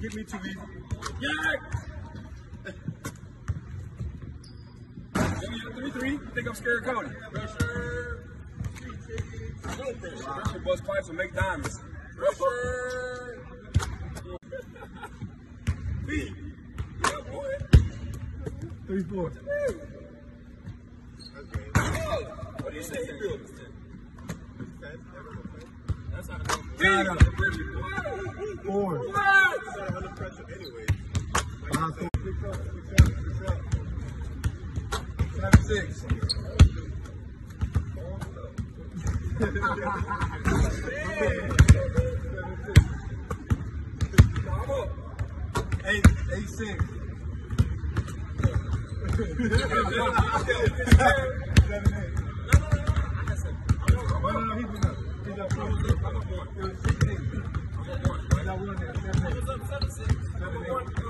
Get me too easy. Give a 3 3. Think I'm scared, Cody. Pressure. No pressure. Pressure bust pipes and make diamonds. Pressure. B. Yeah, boy. Three, four. What do you say? He built That's not. Nine up. Four. It's not under pressure anyway. Five, four. Seven, six. Eight, eight, six. Seven, eight. No, no, no, he's been up. He's up. He's up one. He's up one there. Seven, eight.